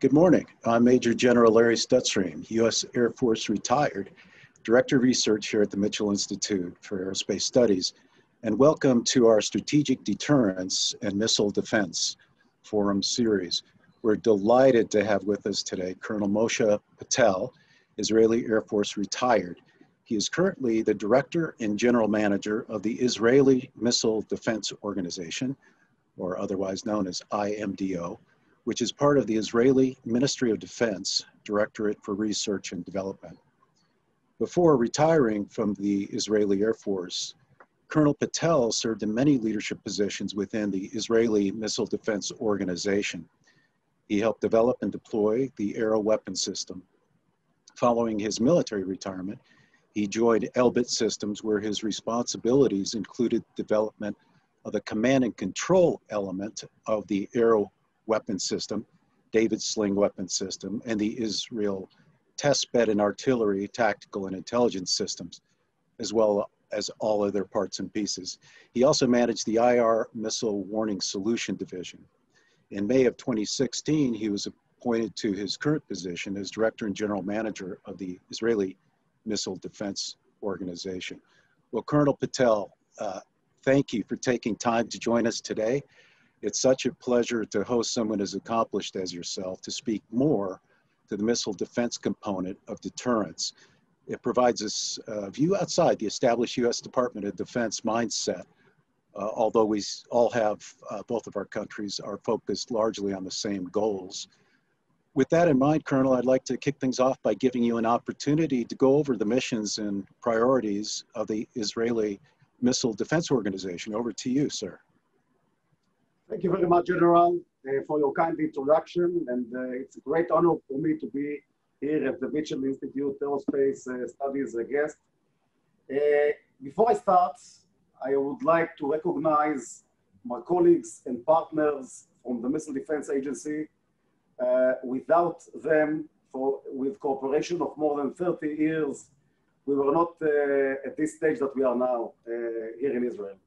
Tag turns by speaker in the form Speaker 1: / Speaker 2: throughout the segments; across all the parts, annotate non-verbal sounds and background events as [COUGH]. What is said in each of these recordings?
Speaker 1: Good morning. I'm Major General Larry Stutzriem, U.S. Air Force retired, Director of Research here at the Mitchell Institute for Aerospace Studies, and welcome to our Strategic Deterrence and Missile Defense Forum series. We're delighted to have with us today Colonel Moshe Patel, Israeli Air Force retired. He is currently the Director and General Manager of the Israeli Missile Defense Organization, or otherwise known as IMDO, which is part of the Israeli Ministry of Defense Directorate for Research and Development. Before retiring from the Israeli Air Force, Colonel Patel served in many leadership positions within the Israeli Missile Defense Organization. He helped develop and deploy the Arrow weapon system. Following his military retirement, he joined Elbit Systems where his responsibilities included development of the command and control element of the Arrow weapon system, David Sling weapon system, and the Israel test bed and artillery, tactical and intelligence systems, as well as all other parts and pieces. He also managed the IR Missile Warning Solution Division. In May of 2016, he was appointed to his current position as Director and General Manager of the Israeli Missile Defense Organization. Well, Colonel Patel, uh, thank you for taking time to join us today. It's such a pleasure to host someone as accomplished as yourself to speak more to the missile defense component of deterrence. It provides us a view outside the established U.S. Department of Defense mindset, uh, although we all have, uh, both of our countries are focused largely on the same goals. With that in mind, Colonel, I'd like to kick things off by giving you an opportunity to go over the missions and priorities of the Israeli Missile Defense Organization. Over to you, sir.
Speaker 2: Thank you very much, General, uh, for your kind introduction. And uh, it's a great honor for me to be here at the Mitchell Institute Aerospace uh, Studies guest. Uh, before I start, I would like to recognize my colleagues and partners from the Missile Defense Agency. Uh, without them, for, with cooperation of more than 30 years, we were not uh, at this stage that we are now here in Israel.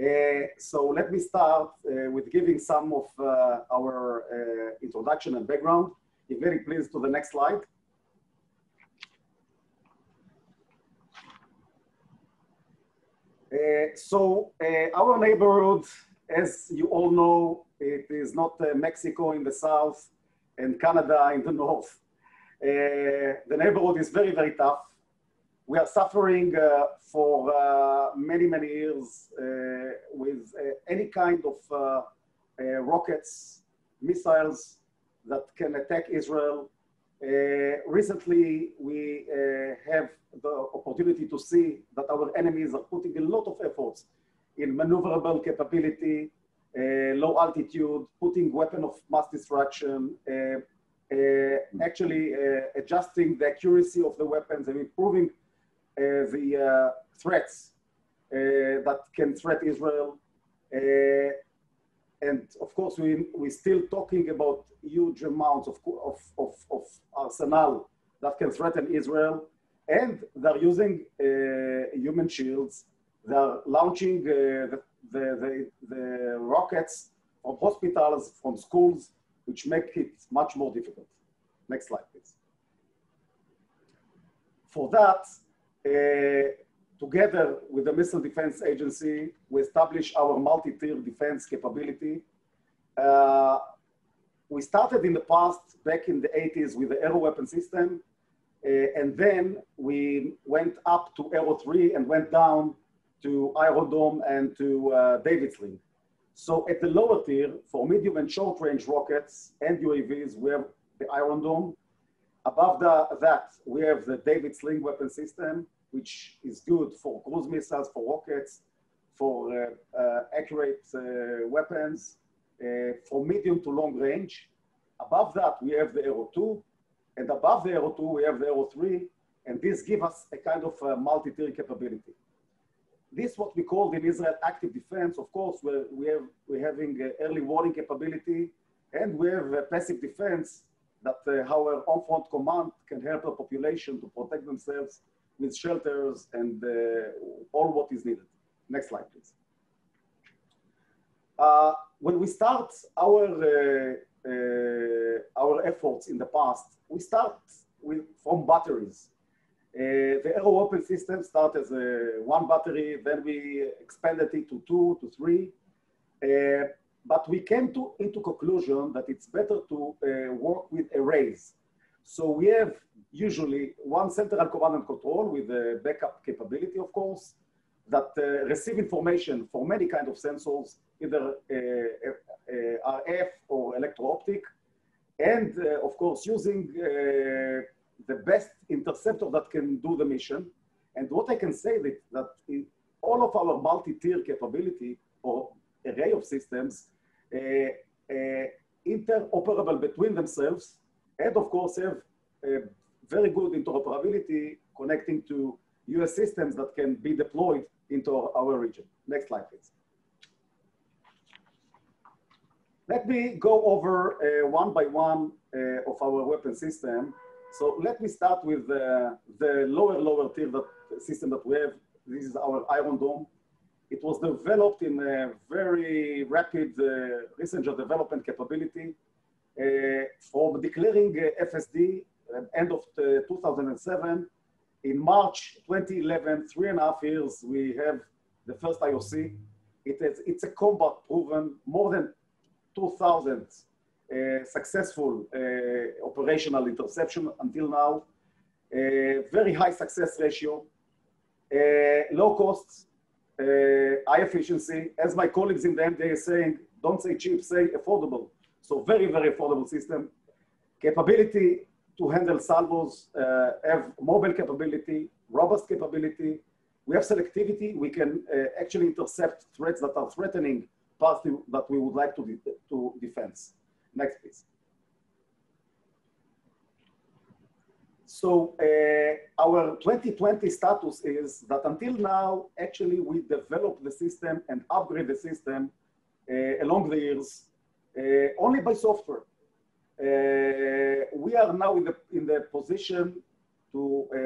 Speaker 2: Uh, so let me start uh, with giving some of uh, our uh, introduction and background. If very pleased to the next slide. Uh, so uh, our neighborhood, as you all know, it is not Mexico in the south and Canada in the [LAUGHS] north. the neighborhood is very, very tough we are suffering uh, for uh, many, many years uh, with uh, any kind of uh, uh, rockets, missiles that can attack Israel. recently, we have the opportunity to see that our enemies are putting a lot of efforts in maneuverable capability, low altitude, putting weapon of mass destruction, actually adjusting the accuracy of the weapons and improving the uh, threats uh, that can threat Israel. and of course, we, we're still talking about huge amounts of, of, of, of arsenal that can threaten Israel. And they're using human shields. They're launching the, the, the, the rockets from hospitals, from schools, which make it much more difficult. Next slide, please. For that, uh, together with the Missile Defense Agency, we established our multi-tier defense capability. Uh, we started in the past, back in the 80s, with the Arrow weapon system, uh, and then we went up to Arrow 3 and went down to Iron Dome and to uh, David Sling. So at the lower tier, for medium and short range rockets and UAVs, we have the Iron Dome. Above the, that, we have the David Sling weapon system, which is good for cruise missiles, for rockets, for uh, uh, accurate uh, weapons, for medium to long range. Above that, we have the Arrow 2, and above the Arrow 2, we have the Arrow 3, and this gives us a kind of multi-tier capability. This what we call in Israel active defense. Of course, we're, we have, we're having early warning capability, and we have passive defense that uh, our Home Front Command can help the population to protect themselves with shelters and uh, all what is needed. Next slide, please. Uh, when we start our uh, uh, our efforts in the past, we start with, from batteries. Uh, the Arrow weapon system started as a one battery, then we expanded it to two, to three. Uh, but we came to, into conclusion that it's better to work with arrays. So we have usually one central command and control with a backup capability, of course, that uh, receive information for many kind of sensors, either uh, uh, RF or electro-optic, and of course using the best interceptor that can do the mission. And what I can say that, that in all of our multi-tier capability or array of systems, uh, uh, interoperable between themselves, and of course have a very good interoperability connecting to US systems that can be deployed into our region. Next slide, please. Let me go over uh, one by one uh, of our weapon system. So let me start with uh, the lower, lower tier that, system that we have. This is our Iron Dome. It was developed in a very rapid uh, and development capability from declaring uh, FSD end of 2007 in March 2011, three and a half years, we have the first IOC. It is, it's a combat proven, more than 2,000 uh, successful uh, operational interception until now. Uh, very high success ratio, uh, low costs, uh, high efficiency. As my colleagues in the MDA are saying, don't say cheap, say affordable. So very, very affordable system. Capability to handle salvos, uh, have mobile capability, robust capability. We have selectivity. We can uh, actually intercept threats that are threatening parts that we would like to, de to defense. Next, please. So uh, our 2020 status is that until now, actually we developed the system and upgrade the system uh, along the years only by software. Uh, we are now in the, in the position to, uh,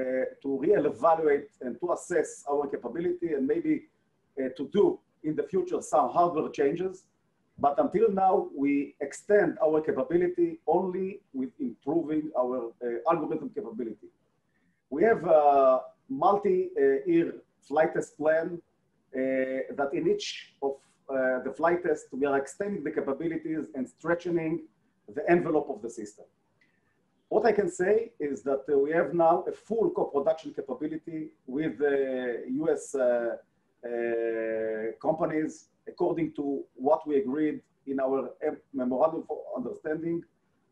Speaker 2: to re-evaluate and to assess our capability and maybe uh, to do in the future some hardware changes. But until now, we extend our capability only with improving our uh, algorithm capability. We have a multi-year flight test plan uh, that in each of uh, the flight test, we are extending the capabilities and stretching the envelope of the system. What I can say is that uh, we have now a full co-production capability with the US uh, uh, companies according to what we agreed in our memorandum for understanding.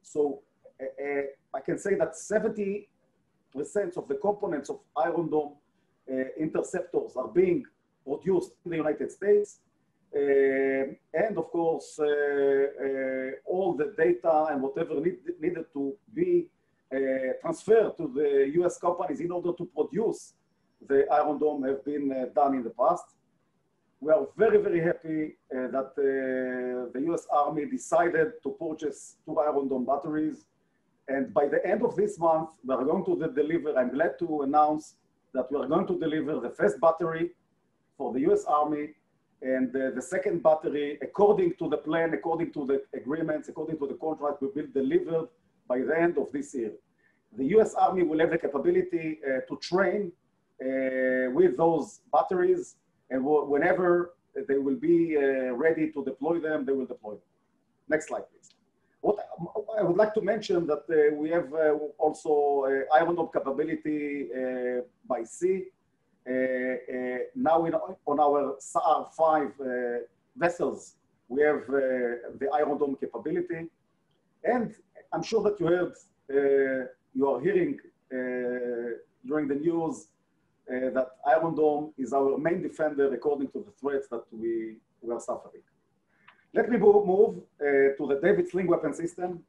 Speaker 2: So uh, uh, I can say that 70% of the components of Iron Dome uh, interceptors are being produced in the United States uh, Uh, and of course, uh, uh, all the data and whatever need, needed to be uh, transferred to the US companies in order to produce the Iron Dome have been uh, done in the past. We are very, very happy that the US Army decided to purchase two Iron Dome batteries. And by the end of this month, we are going to deliver, I'm glad to announce that we are going to deliver the first battery for the US Army and uh, the second battery, according to the plan, according to the agreements, according to the contract, will be delivered by the end of this year. The US Army will have the capability uh, to train uh, with those batteries, and whenever they will be uh, ready to deploy them, they will deploy them. Next slide, please. What I would like to mention that uh, we have uh, also Iron Dome capability by sea, uh, uh, now in, on our Sa'ar 5 uh, vessels, we have the Iron Dome capability. And I'm sure that you heard, you are hearing during the news uh, that Iron Dome is our main defender according to the threats that we, are suffering. Let me move, uh, to the David Sling weapon system.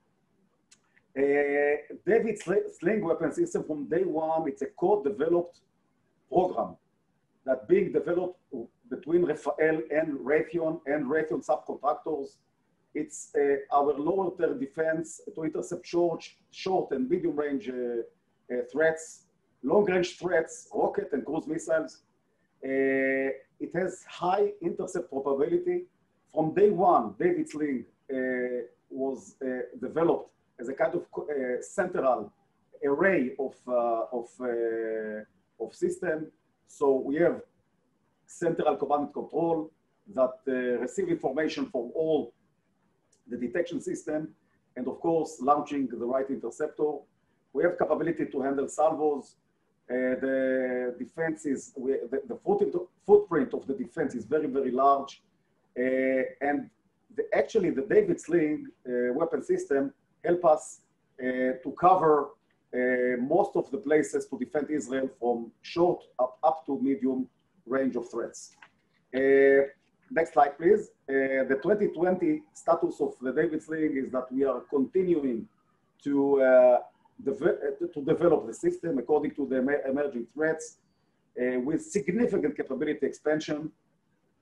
Speaker 2: Uh, David Sling weapon system from day one, it's a code-developed program that being developed between Rafael and Raytheon and Raytheon subcontractors. It's uh, our lower defense to intercept short, short and medium range uh, uh, threats, long range threats, rocket and cruise missiles. Uh, it has high intercept probability. From day one, David Sling uh, was uh, developed as a kind of central array of, of, of system. So we have central command control that uh, receive information from all the detection system, and of course, launching the right interceptor. We have capability to handle salvos. Uh, the defense is, we, the, the footprint of the defense is very, very large. Uh, and the, actually, the David Sling uh, weapon system help us uh, to cover most of the places to defend Israel from short up, up to medium range of threats. Uh, next slide, please. Uh, the 2020 status of the David's Sling is that we are continuing to, uh, to develop the system according to the emerging threats uh, with significant capability expansion.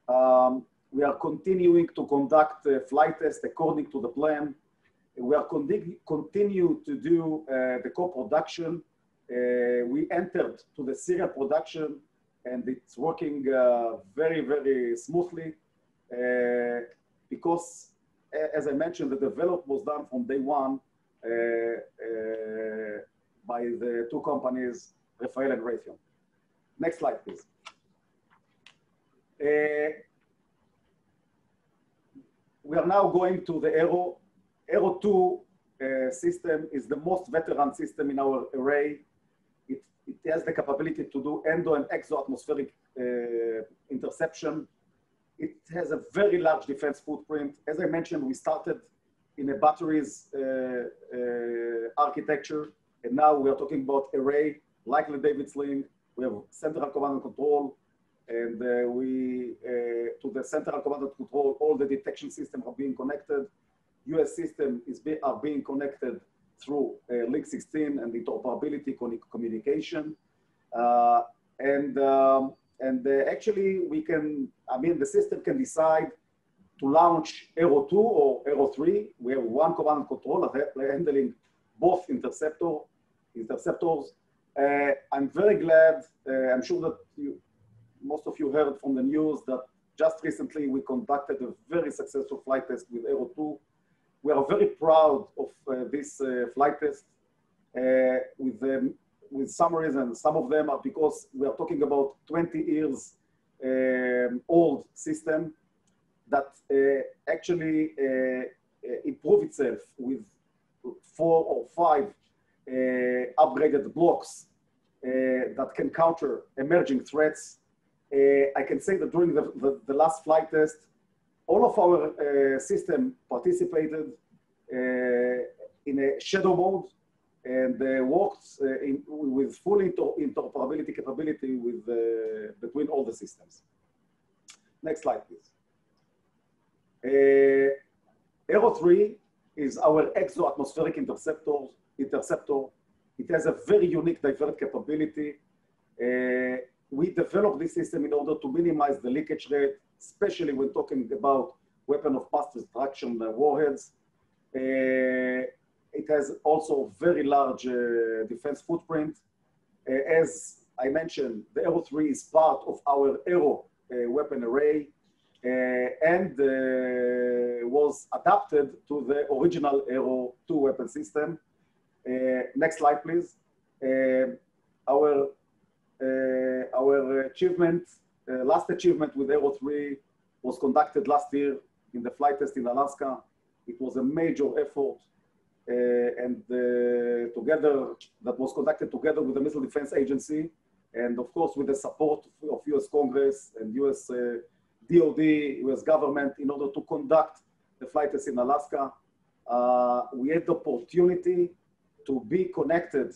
Speaker 2: Um, we are continuing to conduct flight tests according to the plan. We are continu continue to do uh, the co-production. Uh, we entered to the serial production and it's working uh, very, very smoothly uh, because, as I mentioned, the development was done from day one uh, uh, by the two companies, Rafael and Raytheon. Next slide, please. we are now going to the Arrow. Arrow 2 uh, system is the most veteran system in our array it has the capability to do endo and exo-atmospheric uh, interception. It has a very large defense footprint. As I mentioned, we started in a batteries uh, uh, architecture, and now we are talking about array, like the David Sling. We have central command and control, and uh, we, uh, to the central command and control, all the detection systems are being connected. US system is be, are being connected through uh, Link 16 and interoperability communication. Uh, and um, and uh, actually, we can, I mean, the system can decide to launch Arrow 2 or Arrow 3. We have one command and control handling both interceptor, interceptors. Uh, I'm very glad, uh, I'm sure that you, most of you heard from the news that just recently we conducted a very successful flight test with Arrow 2 we are very proud of uh, this uh, flight test uh, with, um, with some reasons. Some of them are because we are talking about 20 years um, old system that actually improve itself with four or five upgraded blocks that can counter emerging threats. I can say that during the, the, the last flight test, all of our uh, system participated uh, in a shadow mode and uh, worked uh, in, with full inter interoperability capability with, between all the systems. Next slide, please. Uh, Arrow 3 is our exo-atmospheric interceptor. interceptor. It has a very unique divert capability. Uh, we developed this system in order to minimize the leakage rate especially when talking about weapon of mass destruction uh, warheads. Uh, it has also a very large uh, defense footprint. as I mentioned, the Arrow 3 is part of our Arrow weapon array and was adapted to the original Arrow 2 weapon system. next slide, please. our uh, our achievement uh, last achievement with Arrow 3 was conducted last year in the flight test in Alaska. It was a major effort uh, and uh, together, that was conducted together with the Missile Defense Agency and of course with the support of US Congress and US DOD, US government in order to conduct the flight test in Alaska. Uh, we had the opportunity to be connected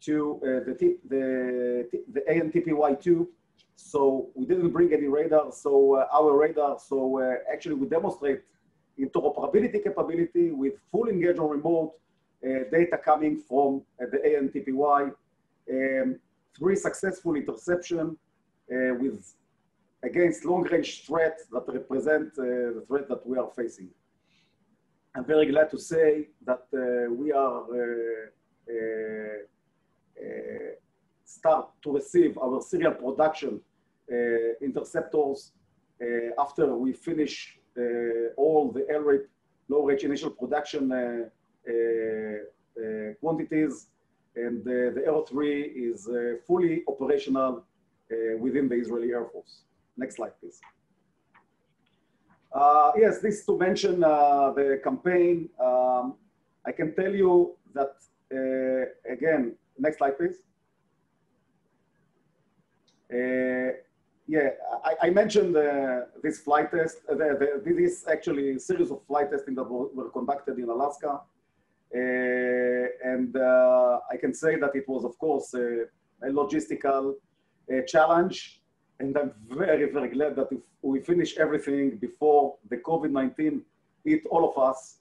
Speaker 2: to uh, the, the, the AN/TPY-2 so we didn't bring any radar, so uh, our radar, so uh, actually we demonstrate interoperability capability with full engage on remote uh, data coming from uh, the AN/TPY, um, three successful interception uh, with against long range threats that represent uh, the threat that we are facing. I'm very glad to say that we are start to receive our serial production interceptors uh, after we finish uh, all the LRIP low range initial production quantities, and the Arrow 3 is fully operational within the Israeli Air Force. Next slide, please. Uh, yes, this to mention uh, the campaign. Um, I can tell you that, uh, again, next slide, please. Uh, yeah, I, I mentioned uh, this flight test, uh, the, the, this actually series of flight testing that were, were conducted in Alaska. and I can say that it was, of course, a, a logistical challenge and I'm very, very glad that we finish everything before the COVID-19 hit all of us,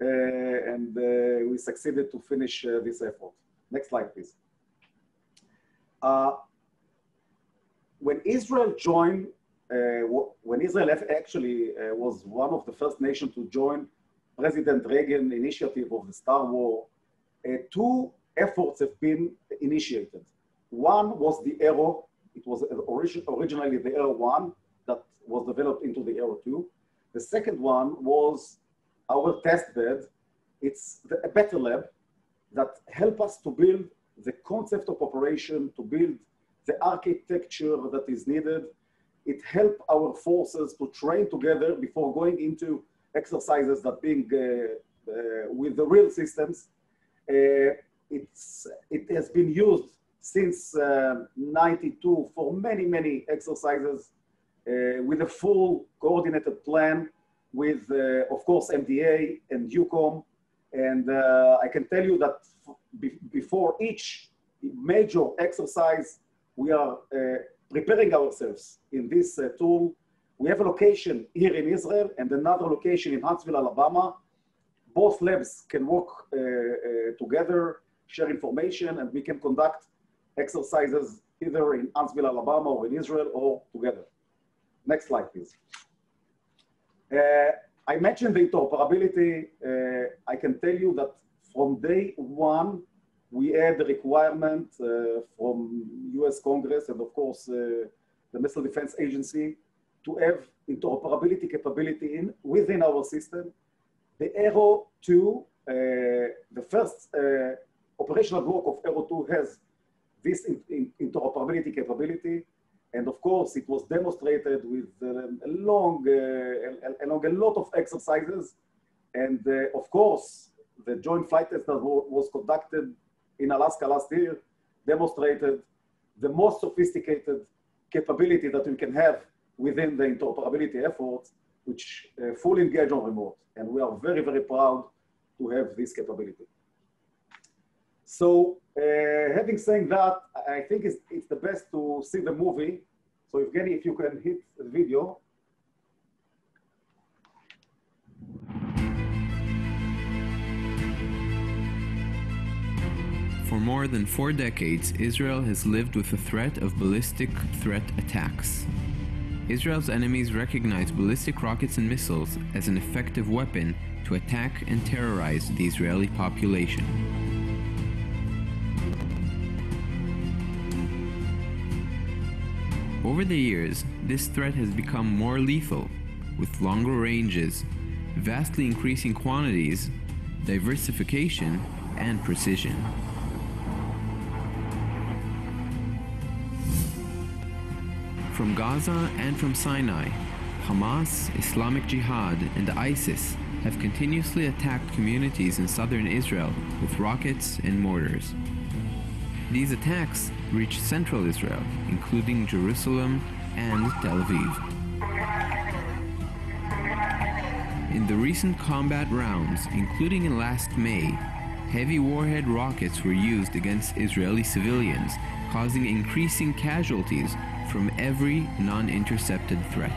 Speaker 2: uh, and uh, we succeeded to finish uh, this effort. Next slide, please. Uh, when Israel joined, uh, when Israel actually uh, was one of the first nations to join President Reagan initiative of the Star War, two efforts have been initiated. One was the Arrow, it was origin originally the Air 1 that was developed into the Air 2. The second one was our test bed. It's the, a better lab that help us to build the concept of operation, to build the architecture that is needed. It helped our forces to train together before going into exercises that being uh, uh, with the real systems. Uh, it's, it has been used since uh, 92 for many, many exercises uh, with a full coordinated plan with, uh, of course, MDA and EUCOM. And I can tell you that before each major exercise, we are uh, preparing ourselves in this uh, tool. We have a location here in Israel and another location in Huntsville, Alabama. Both labs can work together, share information, and we can conduct exercises either in Huntsville, Alabama or in Israel or together. Next slide, please. Uh, I mentioned the interoperability. Uh, I can tell you that from day one, we had the requirement uh, from US Congress and of course uh, the Missile Defense Agency to have interoperability capability in within our system. The Arrow 2, uh, the first operational block of Arrow 2 has this in, in, interoperability capability. And of course, it was demonstrated with um, a long, uh, along a lot of exercises. And uh, of course, the joint flight test that was conducted in Alaska last year demonstrated the most sophisticated capability that we can have within the interoperability efforts, which uh, fully engage on remote. And we are very, very proud to have this capability. So uh, having said that, I think it's, it's the best to see the movie. So Evgeny, if you can hit the video.
Speaker 3: For more than four decades, Israel has lived with the threat of ballistic threat attacks. Israel's enemies recognize ballistic rockets and missiles as an effective weapon to attack and terrorize the Israeli population. Over the years, this threat has become more lethal, with longer ranges, vastly increasing quantities, diversification, and precision. From Gaza and from Sinai, Hamas, Islamic Jihad, and ISIS have continuously attacked communities in southern Israel with rockets and mortars. These attacks reached central Israel, including Jerusalem and Tel Aviv. In the recent combat rounds, including in last May, heavy warhead rockets were used against Israeli civilians, causing increasing casualties from every non-intercepted threat.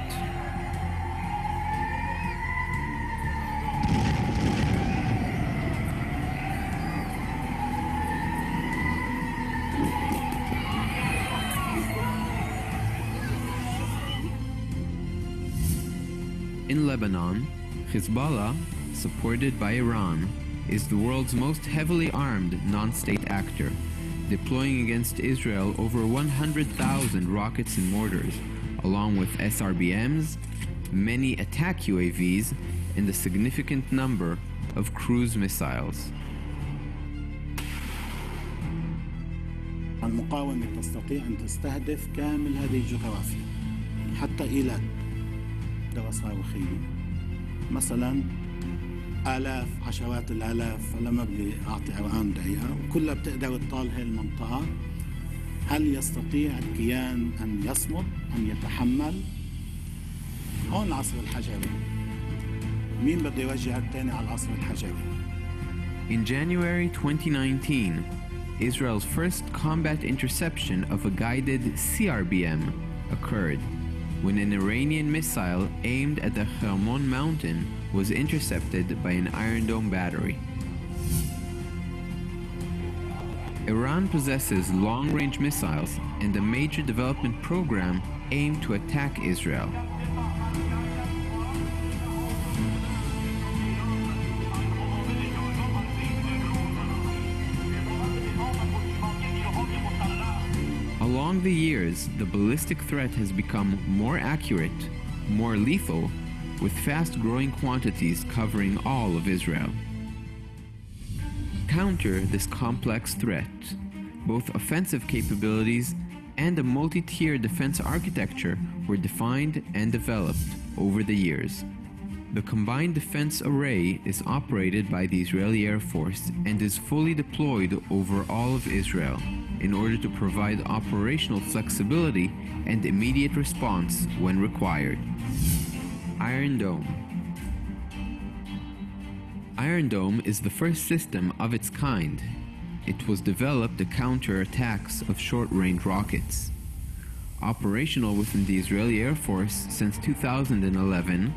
Speaker 3: In Lebanon, Hezbollah, supported by Iran, is the world's most heavily armed non-state actor, deploying against Israel over 100,000 rockets and mortars, along with SRBMs, many attack UAVs, and a significant number of cruise missiles.
Speaker 4: المقاومة تستطيع أن تستهدف كامل هذه الجغرافيا حتى إيلات دوا صاروخية مثلا آلاف عشرات الآلاف هلا ما بدي أعطي أرقام دقيقة. وكلها بتقدر تطال هاي المنطقة. هل يستطيع الكيان أن يصمد أن يتحمل؟ هون العصر الحجري. مين بده يوجه الثاني على العصر الحجري؟
Speaker 3: In January 2019, Israel's first combat interception of a guided CRBM occurred when an Iranian missile aimed at the Hermon mountain was intercepted by an Iron Dome battery. Iran possesses long range missiles and a major development program aimed to attack Israel. Along the years, the ballistic threat has become more accurate, more lethal, with fast growing quantities covering all of Israel. Counter this complex threat, both offensive capabilities and a multi tier defense architecture were defined and developed over the years. The Combined Defense Array is operated by the Israeli Air Force and is fully deployed over all of Israel in order to provide operational flexibility and immediate response when required. Iron Dome Iron Dome is the first system of its kind. It was developed to counter attacks of short range rockets. Operational within the Israeli Air Force since 2011,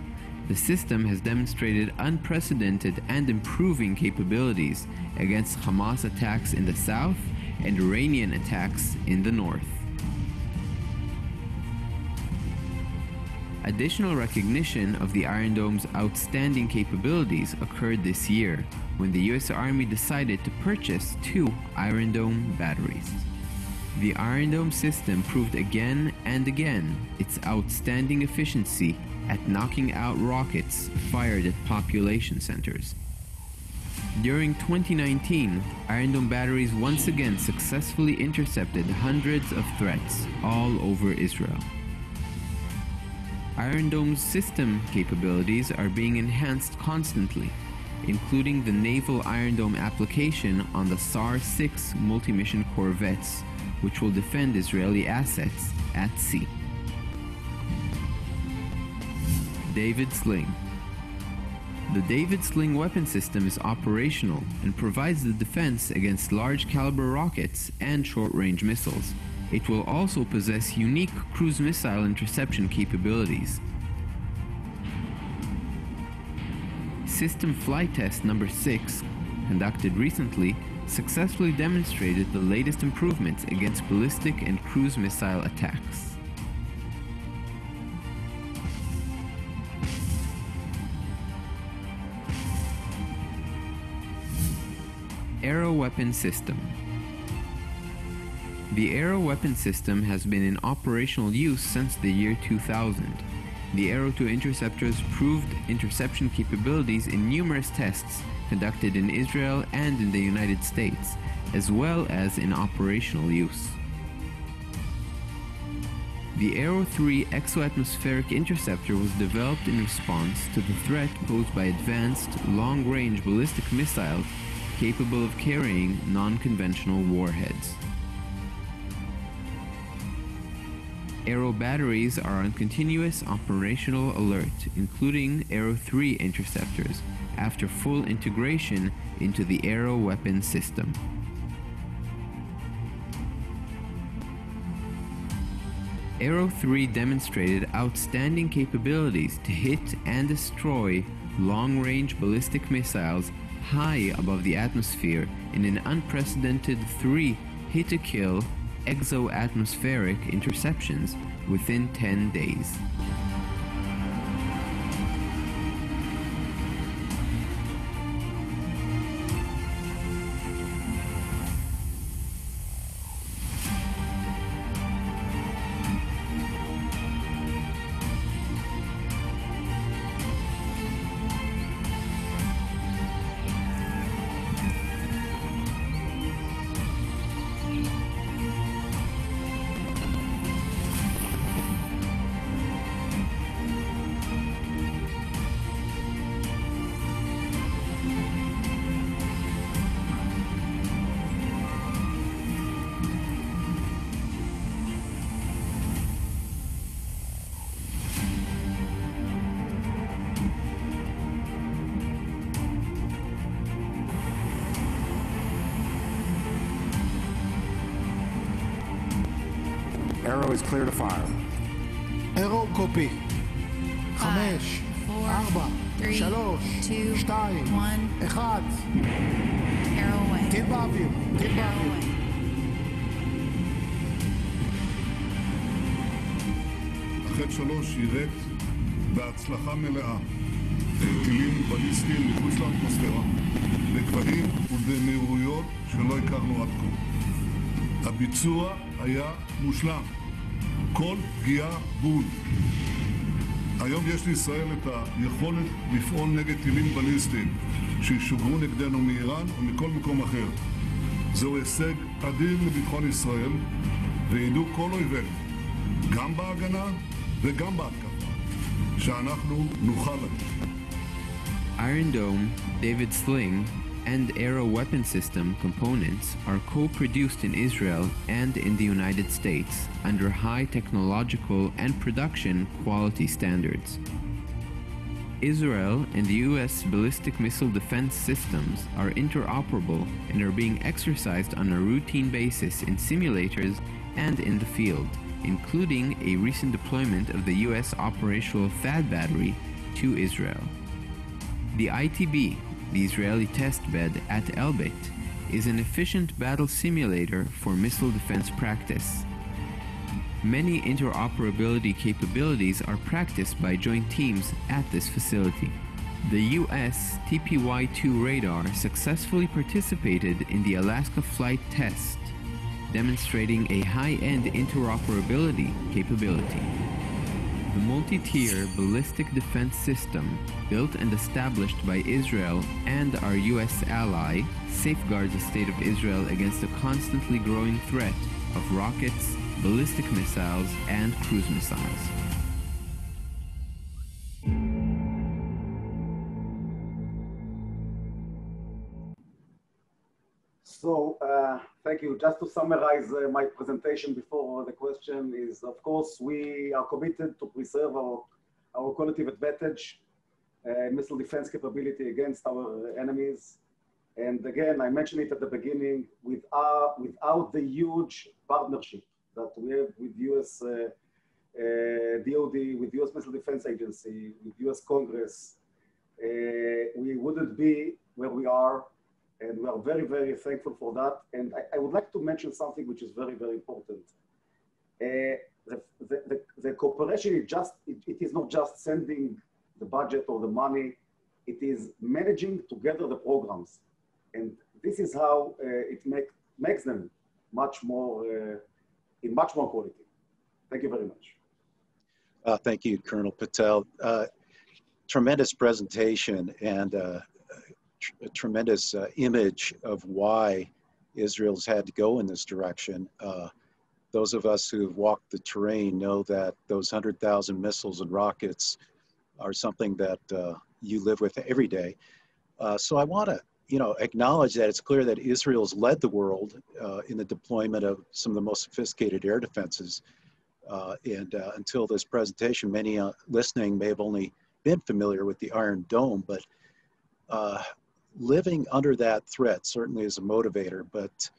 Speaker 3: the system has demonstrated unprecedented and improving capabilities against Hamas attacks in the south and Iranian attacks in the north. Additional recognition of the Iron Dome's outstanding capabilities occurred this year when the US Army decided to purchase two Iron Dome batteries. The Iron Dome system proved again and again its outstanding efficiency at knocking out rockets fired at population centers. During 2019, Iron Dome batteries once again successfully intercepted hundreds of threats all over Israel. Iron Dome's system capabilities are being enhanced constantly, including the Naval Iron Dome application on the Sa'ar 6 multi mission corvettes, which will defend Israeli assets at sea. David Sling The David Sling weapon system is operational and provides the defense against large caliber rockets and short range missiles. It will also possess unique cruise missile interception capabilities. System flight test number 6, conducted recently, successfully demonstrated the latest improvements against ballistic and cruise missile attacks. Arrow Weapon System The Arrow Weapon System has been in operational use since the year 2000. The Arrow 2 interceptors proved interception capabilities in numerous tests conducted in Israel and in the United States, as well as in operational use. The Arrow 3 exoatmospheric interceptor was developed in response to the threat posed by advanced, long range ballistic missiles capable of carrying non conventional warheads. Arrow batteries are on continuous operational alert, including Arrow 3 interceptors, after full integration into the Arrow weapon system. Arrow 3 demonstrated outstanding capabilities to hit and destroy long range ballistic missiles high above the atmosphere in an unprecedented three hit to kill exo-atmospheric interceptions within 10 days.
Speaker 5: מושלם. כל פגיעה בול. היום יש לישראל את היכולת לפעול נגד טילים בליסטיים שישוגרו נגדנו מאיראן או מכל מקום אחר. זהו הישג אדיר לביטחון ישראל, וידעו כל אויבינו, גם בהגנה וגם בהתקפה, שאנחנו נוכל להם.
Speaker 3: Iron Dome, David Sling, and Arrow weapon system components are co produced in Israel and in the United States under high technological and production quality standards. Israel and the US ballistic missile defense systems are interoperable and are being exercised on a routine basis in simulators and in the field, including a recent deployment of the US operational THAAD battery to Israel. The ITB, the Israeli test bed at Elbit, is an efficient battle simulator for missile defense practice. Many interoperability capabilities are practiced by joint teams at this facility. The US TPY 2 radar successfully participated in the Alaska flight test, demonstrating a high end interoperability capability. The multi tier ballistic defense system, built and established by Israel and our US ally, safeguards the state of Israel against the constantly growing threat of rockets, ballistic missiles, and cruise missiles.
Speaker 2: So, uh, thank you. Just to summarize uh, my presentation before the question is, of course, we are committed to preserve our, our qualitative advantage, uh, missile defense capability against our enemies. And again, I mentioned it at the beginning, without, without the huge partnership that we have with US uh, uh, DOD, with US Missile Defense Agency, with US Congress, uh, we wouldn't be where we are and we are very, very thankful for that. And I, I would like to mention something which is very, very important. Uh, the, the, the, the, cooperation is just, it, it is not just sending the budget or the money, it is managing together the programs. And this is how uh, it make, makes them much more, uh, in much more quality. Thank you very much.
Speaker 1: Uh, thank you, Colonel Patel. Uh, tremendous presentation and uh, a tremendous uh, image of why Israel's had to go in this direction. Uh, those of us who have walked the terrain know that those 100,000 missiles and rockets are something that uh, you live with every day. Uh, so I want to, you know, acknowledge that it's clear that Israel's led the world uh, in the deployment of some of the most sophisticated air defenses. Uh, and until this presentation, many listening may have only been familiar with the Iron Dome, but living under that threat certainly is a motivator, but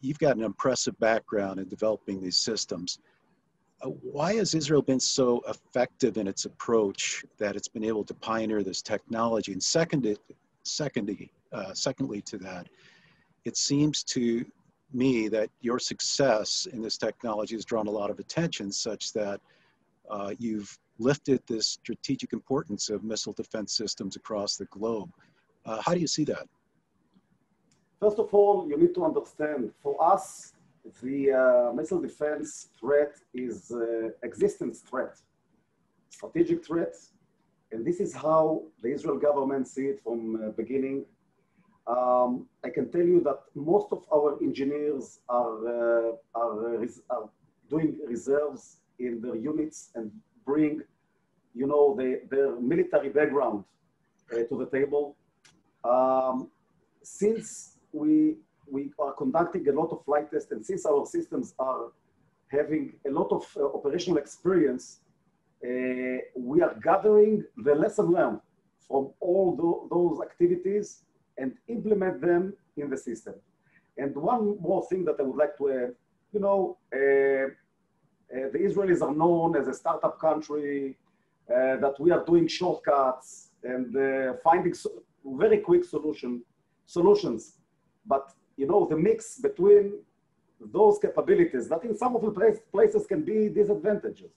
Speaker 1: you've got an impressive background in developing these systems. Uh, why has Israel been so effective in its approach that it's been able to pioneer this technology? And second, secondly, uh, secondly to that, it seems to me that your success in this technology has drawn a lot of attention such that uh, you've lifted this strategic importance of missile defense systems across the globe. Uh, how do you see that?
Speaker 2: First of all, you need to understand for us, the uh, missile defense threat is uh, existence threat, strategic threat, and this is how the Israel government see it from uh, beginning. Um, I can tell you that most of our engineers are, uh, are, are doing reserves in their units and bring, you know, the, their military background uh, to the table. Um, since we, we are conducting a lot of flight tests and since our systems are having a lot of uh, operational experience, uh, we are gathering the lesson learned from all the, those activities and implement them in the system. And one more thing that I would like to add, you know, uh, Uh, the Israelis are known as a startup country, uh, that we are doing shortcuts and uh, finding very quick solution, solutions. But you know, the mix between those capabilities that in some of the place, places can be disadvantages,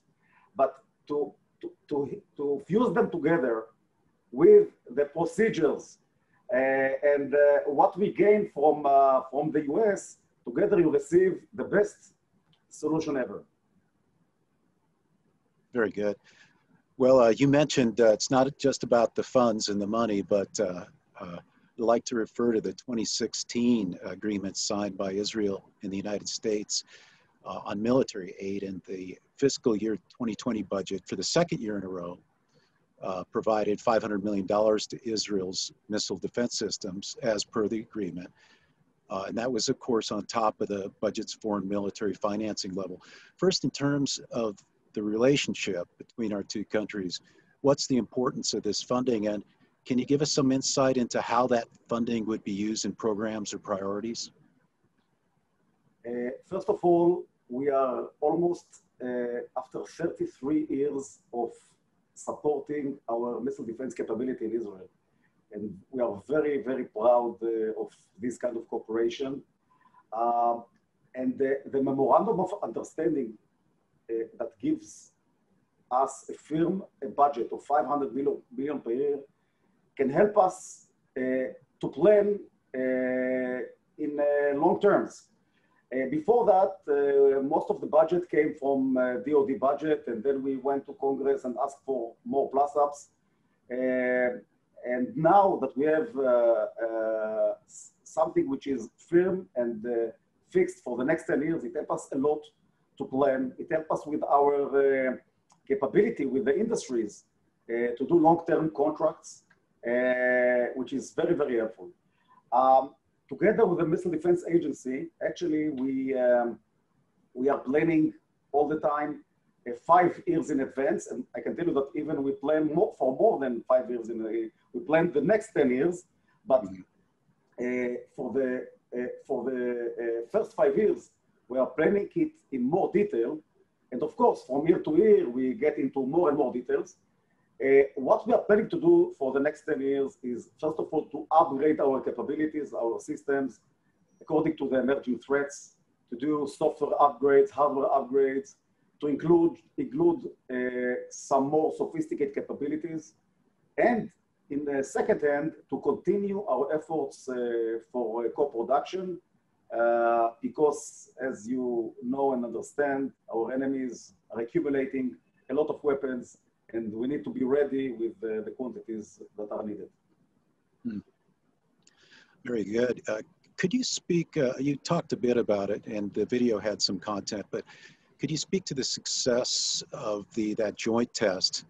Speaker 2: but to, to, to, to fuse them together with the procedures uh, and uh, what we gain from, uh, from the US, together you receive the best solution ever.
Speaker 1: Very good. Well, uh, you mentioned uh, it's not just about the funds and the money, but uh, uh I'd like to refer to the 2016 agreement signed by Israel and the United States uh, on military aid and the fiscal year 2020 budget for the second year in a row uh, provided $500 million to Israel's missile defense systems as per the agreement. and that was, of course, on top of the budget's foreign military financing level. First, in terms of the relationship between our two countries. What's the importance of this funding? And can you give us some insight into how that funding would be used in programs or priorities?
Speaker 2: Uh, first of all, we are almost uh, after 33 years of supporting our missile defense capability in Israel. And we are very, very proud uh, of this kind of cooperation. Uh, and the, the memorandum of understanding that gives us a firm a budget of 500 million, million per year can help us uh, to plan uh, in long terms. Uh, before that, uh, most of the budget came from uh, DoD budget, and then we went to Congress and asked for more plus ups. and now that we have something which is firm and fixed for the next 10 years, it helps us a lot to plan. It helps us with our uh, capability with the industries uh, to do long-term contracts, uh, which is very, very helpful. Um, together with the Missile Defense Agency, actually, we, um, we are planning all the time uh, five years in advance. And I can tell you that even we plan more, for more than five years in a, we plan the next 10 years, but mm-hmm. uh, for the, uh, for the first five years, we are planning it in more detail. And of course, from year to year, we get into more and more details. Uh, what we are planning to do for the next 10 years is, first of all, to upgrade our capabilities, our systems, according to the emerging threats, to do software upgrades, hardware upgrades, to include, include uh, some more sophisticated capabilities, and in the second hand, to continue our efforts uh, for uh, co-production uh, because as you know and understand, our enemies are accumulating a lot of weapons and we need to be ready with uh, the quantities that are needed. Hmm.
Speaker 1: Very good. Uh, could you speak, uh, you talked a bit about it and the video had some content, but could you speak to the success of the that joint test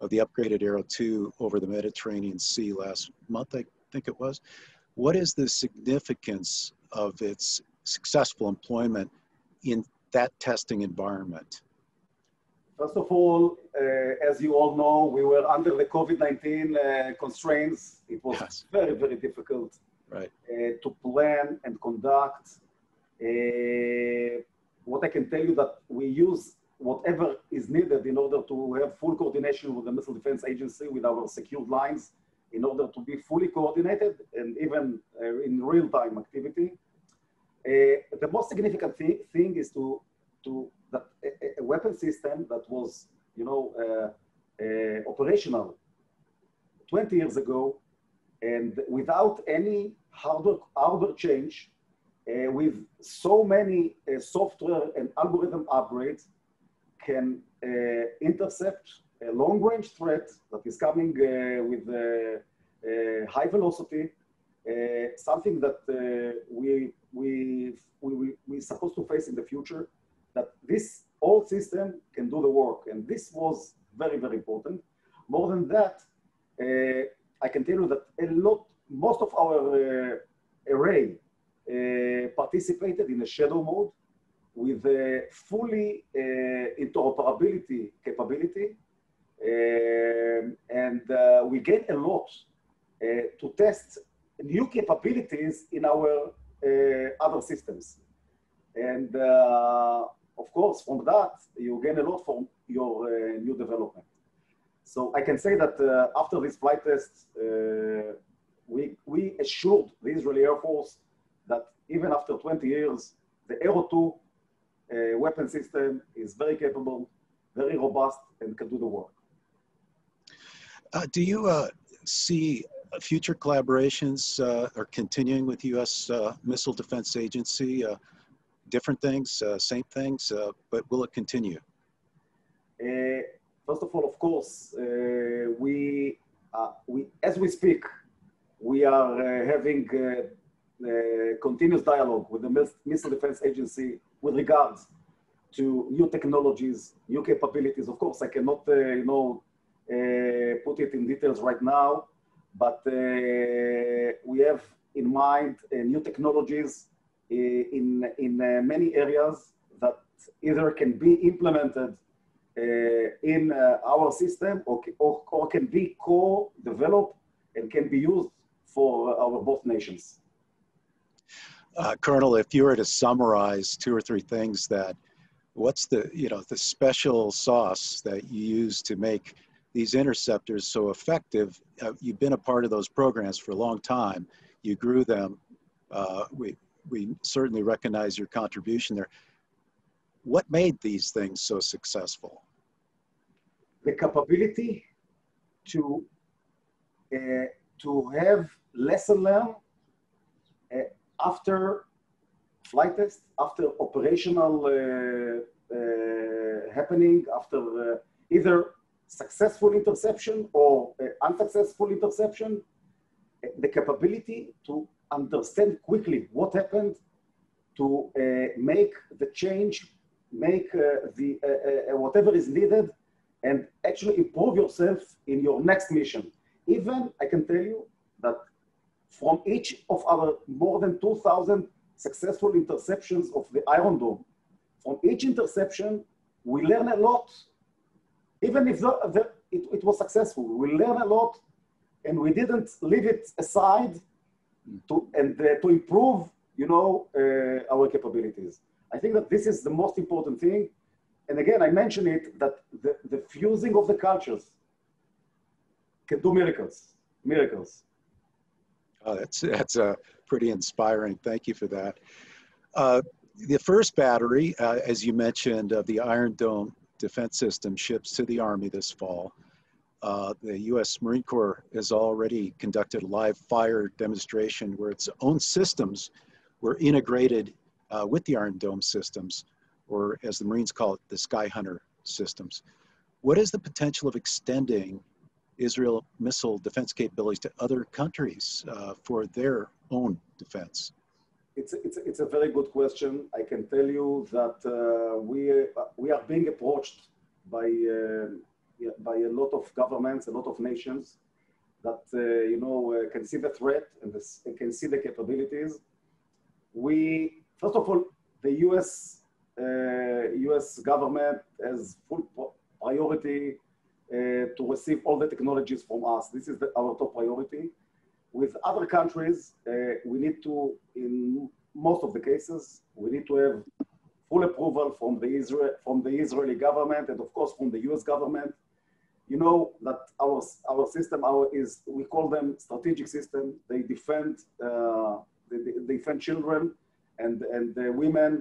Speaker 1: of the upgraded Arrow 2 over the Mediterranean Sea last month, I think it was? What is the significance of its successful employment in that testing environment?
Speaker 2: First of all, uh, as you all know, we were under the COVID-19 uh, constraints. It was yes. very, very difficult
Speaker 1: right.
Speaker 2: uh, to plan and conduct. Uh, what I can tell you that we use whatever is needed in order to have full coordination with the Missile Defense Agency with our secured lines in order to be fully coordinated and even uh, in real-time activity. Uh, the most significant thing, thing is to, to that a, a, weapon system that was, you know, uh, uh operational 20 years ago and without any hardware, hardware change, uh, with so many uh, software and algorithm upgrades, can intercept a long range threat that is coming uh, with uh, high velocity, uh, something that we, we, we, we, are supposed to face in the future, that this old system can do the work. And this was very, very important. More than that, I can tell you that a lot, most of our array uh, participated in a shadow mode with a fully uh, interoperability capability and uh, we gain a lot uh, to test new capabilities in our uh, other systems. And of course, from that, you gain a lot from your new development. So I can say that uh, after this flight test, uh, we, we assured the Israeli Air Force that even after 20 years, the Arrow 2 uh, weapon system is very capable, very robust, and can do the work.
Speaker 1: Uh, do you uh, see future collaborations uh, or continuing with U.S. Uh, Missile Defense Agency? Uh, different things, uh, same things, but will it continue?
Speaker 2: first of all, of course, we, we, as we speak, we are having continuous dialogue with the Missile Defense Agency with regards to new technologies, new capabilities. Of course, I cannot, you know, put it in details right now, but uh, we have in mind uh, new technologies uh, in, in uh, many areas that either can be implemented in our system or, or, or can be co-developed and can be used for our both nations.
Speaker 1: Uh, Colonel, if you were to summarize two or three things that, what's the, you know, the special sauce that you use to make these interceptors so effective? Uh, you've been a part of those programs for a long time. You grew them. Uh, we, we certainly recognize your contribution there. What made these things so successful?
Speaker 2: The capability to, uh, to have lesson learned uh, after flight test, after operational uh, uh, happening, after either successful interception or uh, unsuccessful interception, uh, the capability to understand quickly what happened, to uh, make the change, make the whatever is needed, and actually improve yourself in your next mission. Even I can tell you that from each of our more than 2,000 successful interceptions of the Iron Dome, from each interception, we learn a lot. Even if the, the, it, it was successful, we learned a lot and we didn't leave it aside to, and uh, to improve, you know, uh, our capabilities. I think that this is the most important thing. And again, I mention it that the, the fusing of the cultures can do miracles, miracles.
Speaker 1: Oh, that's that's uh, pretty inspiring. Thank you for that. Uh, the first battery, uh, as you mentioned, of the Iron Dome defense system ships to the Army this fall. Uh, the U.S. Marine Corps has already conducted a live fire demonstration where its own systems were integrated uh, with the Iron Dome systems, or as the Marines call it, the Sky Hunter systems. What is the potential of extending Israel missile defense capabilities to other countries uh, for their own defense?
Speaker 2: It's, it's, it's a very good question. I can tell you that uh, we, uh, we are being approached by, uh, by a lot of governments, a lot of nations that, uh, you know, uh, can see the threat and, can see the capabilities. We, first of all, the US, US government has full priority uh, to receive all the technologies from us. This is the, our top priority. With other countries, uh, we need to, in most of the cases, we need to have full approval from the, Israel, from the Israeli government and of course from the US government. You know that our, our system our is, we call them strategic system. They defend, uh, they, they defend children and, and the women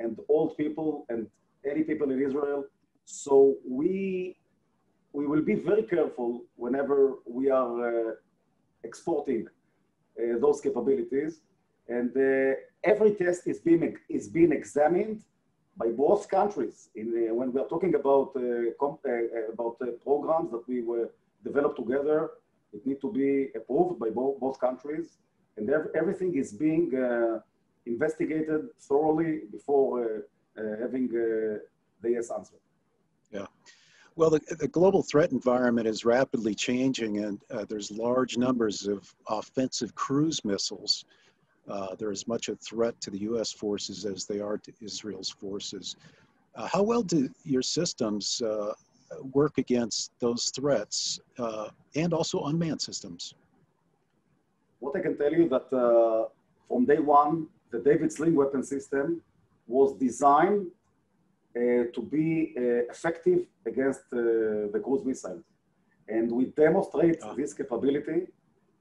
Speaker 2: and old people and any people in Israel. So we we will be very careful whenever we are uh, exporting uh, those capabilities. And uh, every test is being, is being examined by both countries. In, uh, when we are talking about, uh, uh, about programs that we were developed together, it need to be approved by both, both countries. And everything is being investigated thoroughly before having the yes answer.
Speaker 1: Well, the, the, global threat environment is rapidly changing, and uh, there's large numbers of offensive cruise missiles. Uh, they're as much a threat to the U.S. forces as they are to Israel's forces. Uh, how well do your systems uh, work against those threats uh, and also unmanned systems?
Speaker 2: What I can tell you that uh, from day one, the David Sling weapon system was designed to be effective against the cruise missiles. And we demonstrate
Speaker 1: Ah.
Speaker 2: this capability,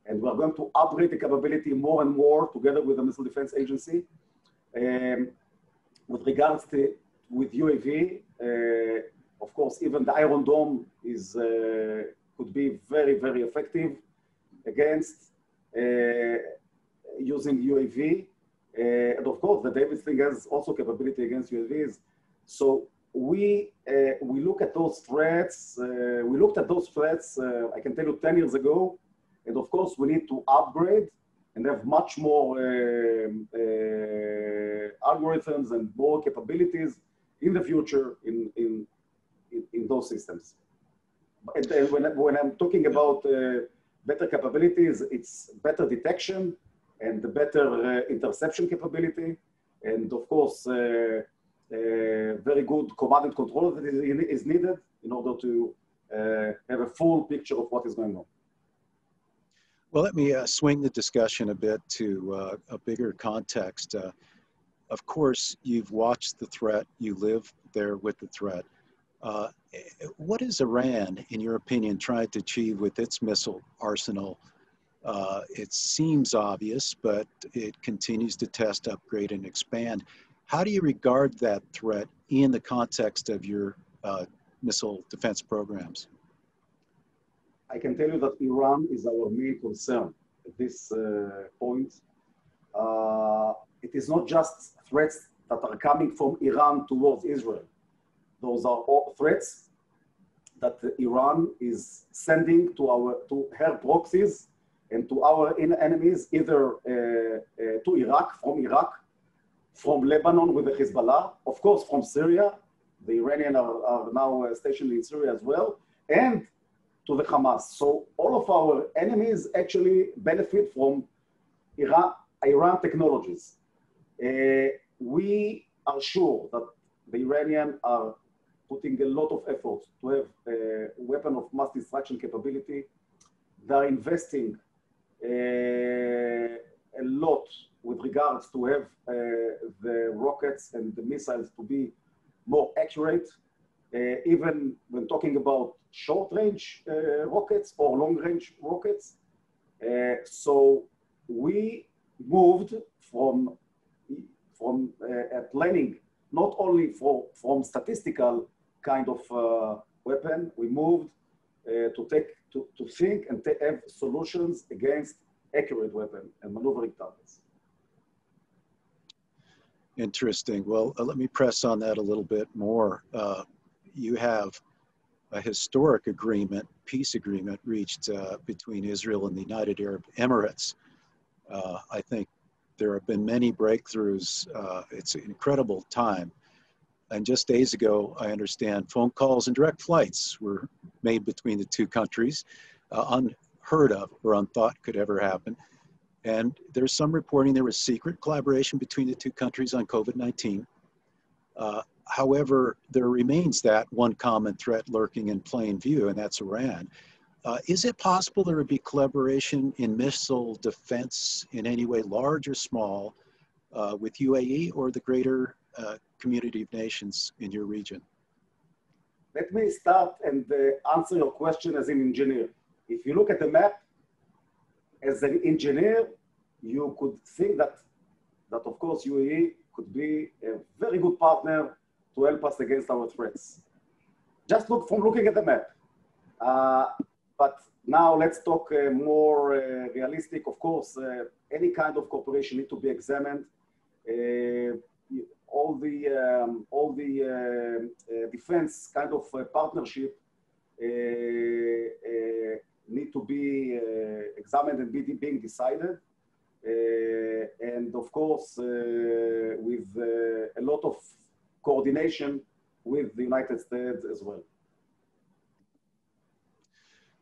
Speaker 2: and we're going to upgrade the capability more and more together with the Missile Defense Agency. Um, with regards to with UAV, uh, of course, even the Iron Dome is uh, could be very, very effective against uh, using UAV. Uh, and of course, the David's Sling has also capability against UAVs. So we uh, we look at those threats. Uh, we looked at those threats. Uh, I can tell you 10 years ago, and of course, we need to upgrade and have much more um, uh, algorithms and more capabilities in the future in in in, in those systems. And when, when I'm talking about uh, better capabilities, it's better detection and the better uh, interception capability, and of course, very good command and control that is, is needed in order to uh, have a full picture of what is going on.
Speaker 1: Well, let me uh, swing the discussion a bit to uh, a bigger context. Uh, of course, you've watched the threat, you live there with the threat. Uh, what is Iran, in your opinion, trying to achieve with its missile arsenal? Uh, it seems obvious, but it continues to test, upgrade, and expand. How do you regard that threat in the context of your uh, missile defense programs?
Speaker 2: I can tell you that Iran is our main concern at this uh, point. Uh, it is not just threats that are coming from Iran towards Israel. Those are all threats that Iran is sending to our to her proxies and to our enemies, either uh, uh, to Iraq, from Iraq, from Lebanon with the Hezbollah, of course from Syria. The Iranians are, are now uh, stationed in Syria as well, and to the Hamas. So all of our enemies actually benefit from Iran, Iran technologies. Uh, we are sure that the Iranians are putting a lot of effort to have a weapon of mass destruction capability. They are investing uh, a lot with regards to have uh, the rockets and the missiles to be more accurate, uh, even when talking about short range uh, rockets or long range rockets. Uh, so we moved from, from uh, planning not only for, from statistical kind of uh, weapon, we moved to take to, to think and to have solutions against accurate weapon and maneuvering targets.
Speaker 1: Interesting. Well, uh, let me press on that a little bit more. Uh, you have a historic agreement, peace agreement, reached uh, between Israel and the United Arab Emirates. Uh, I think there have been many breakthroughs. Uh, it's an incredible time. And just days ago, I understand phone calls and direct flights were made between the two countries, uh, unheard of or unthought could ever happen. And there's some reporting there was secret collaboration between the two countries on COVID 19. Uh, however, there remains that one common threat lurking in plain view, and that's Iran. Uh, is it possible there would be collaboration in missile defense in any way, large or small, uh, with UAE or the greater uh, community of nations in your region?
Speaker 2: Let me start and uh, answer your question as an engineer. If you look at the map, as an engineer, you could think that, that of course UAE could be a very good partner to help us against our threats. Just look from looking at the map. Uh, but now let's talk uh, more uh, realistic. Of course, uh, any kind of cooperation need to be examined. Uh, all the um, all the uh, defense kind of partnership need to be uh, examined and be being decided. Uh, and of course, uh, with a lot of coordination with the United States as well.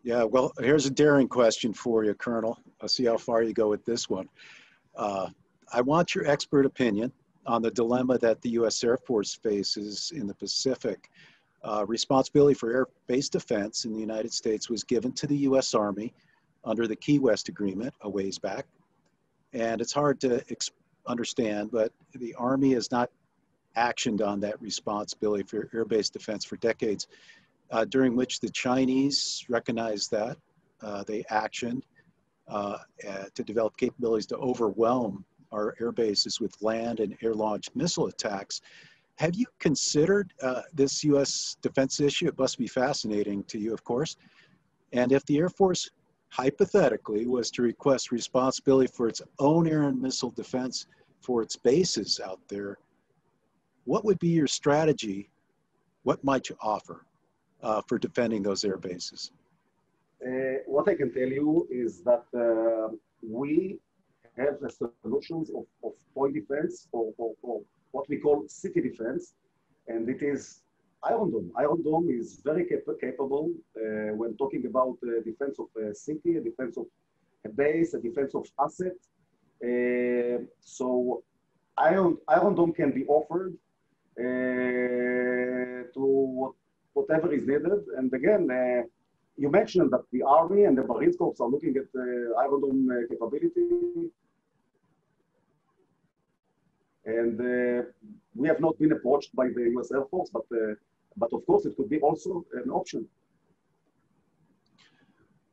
Speaker 1: Yeah, well, here's a daring question for you, Colonel. I'll see how far you go with this one. Uh, I want your expert opinion on the dilemma that the U.S. Air Force faces in the Pacific. Uh, responsibility for air base defense in the United States was given to the U.S. Army under the Key West Agreement a ways back. And it's hard to understand, but the Army has not actioned on that responsibility for air base defense for decades, uh, during which the Chinese recognized that. Uh, they actioned uh, to develop capabilities to overwhelm our air bases with land and air-launched missile attacks. Have you considered uh, this U.S. defense issue? It must be fascinating to you, of course. And if the Air Force hypothetically was to request responsibility for its own air and missile defense for its bases out there, what would be your strategy? What might you offer uh, for defending those air bases?
Speaker 2: Uh, what I can tell you is that uh, we have the solutions of, of point defense or, or, or, what we call city defense, and it is Iron Dome. Iron Dome is very cap capable uh, when talking about uh, defense of a city, a defense of a base, a defense of asset. Uh, so Iron, Iron Dome can be offered uh, to what, whatever is needed. And again, uh, you mentioned that the Army and the Marine Corps are looking at uh, Iron Dome capability. And we have not been approached by the US Air Force, but, but of course it could be also an option.